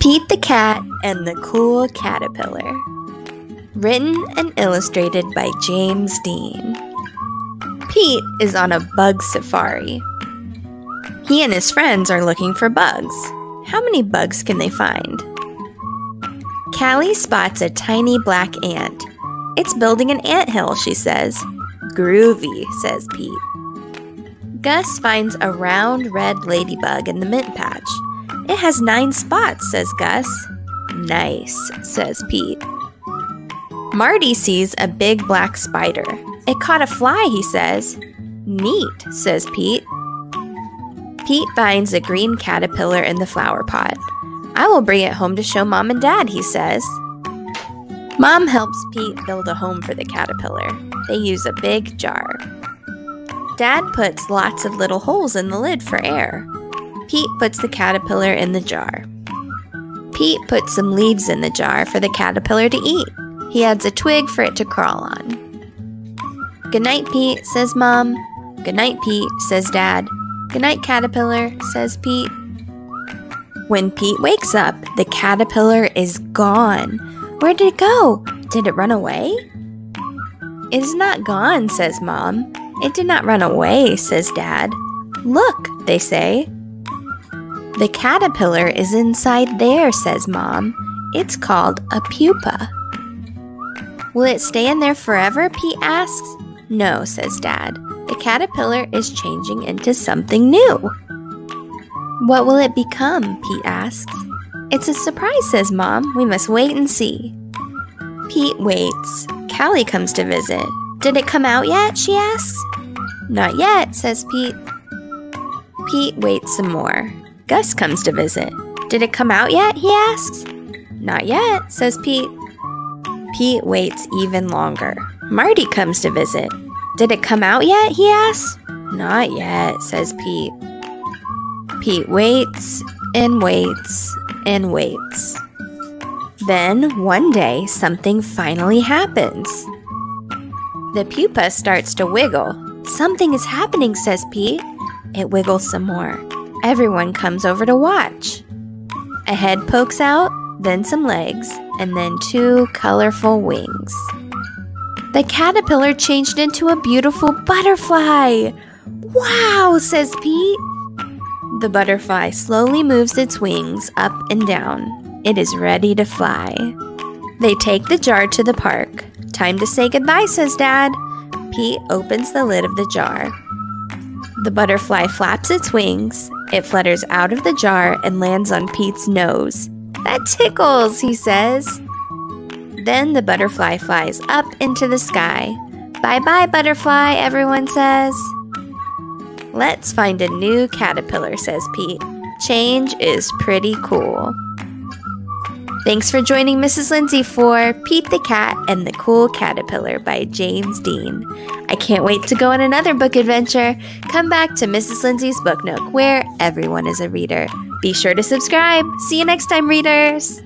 Pete the Cat and the Cool Caterpillar. Written and illustrated by James Dean. Pete is on a bug safari. He and his friends are looking for bugs. How many bugs can they find? Callie spots a tiny black ant. It's building an ant hill, she says. Groovy, says Pete. Gus finds a round red ladybug in the mint patch. It has nine spots, says Gus. Nice, says Pete. Marty sees a big black spider. It caught a fly, he says. Neat, says Pete. Pete finds a green caterpillar in the flower pot. I will bring it home to show mom and dad, he says. Mom helps Pete build a home for the caterpillar. They use a big jar. Dad puts lots of little holes in the lid for air. Pete puts the caterpillar in the jar. Pete puts some leaves in the jar for the caterpillar to eat. He adds a twig for it to crawl on. Good night, Pete, says Mom. Good night, Pete, says Dad. Good night, caterpillar, says Pete. When Pete wakes up, the caterpillar is gone. Where did it go? Did it run away? It is not gone, says Mom. It did not run away, says Dad. Look, they say. The caterpillar is inside there, says Mom. It's called a pupa. Will it stay in there forever? Pete asks. No, says Dad. The caterpillar is changing into something new. What will it become? Pete asks. It's a surprise, says Mom. We must wait and see. Pete waits. Callie comes to visit. Did it come out yet? she asks. Not yet, says Pete. Pete waits some more. Gus comes to visit. Did it come out yet? he asks. Not yet, says Pete. Pete waits even longer. Marty comes to visit. Did it come out yet? he asks. Not yet, says Pete. Pete waits and waits and waits. Then, one day, something finally happens. The pupa starts to wiggle. Something is happening, says Pete. It wiggles some more. Everyone comes over to watch. A head pokes out, then some legs, and then two colorful wings. The caterpillar changed into a beautiful butterfly. Wow, says Pete. The butterfly slowly moves its wings up and down. It is ready to fly. They take the jar to the park. Time to say goodbye, says Dad. Pete opens the lid of the jar. The butterfly flaps its wings. It flutters out of the jar and lands on Pete's nose. That tickles, he says. Then the butterfly flies up into the sky. Bye bye, butterfly, everyone says. Let's find a new caterpillar, says Pete. Change is pretty cool. Thanks for joining Mrs. Lindsey for Pete the Cat and the Cool Caterpillar by James Dean. I can't wait to go on another book adventure. Come back to Mrs. Lindsey's Book Nook, where everyone is a reader. Be sure to subscribe. See you next time, readers.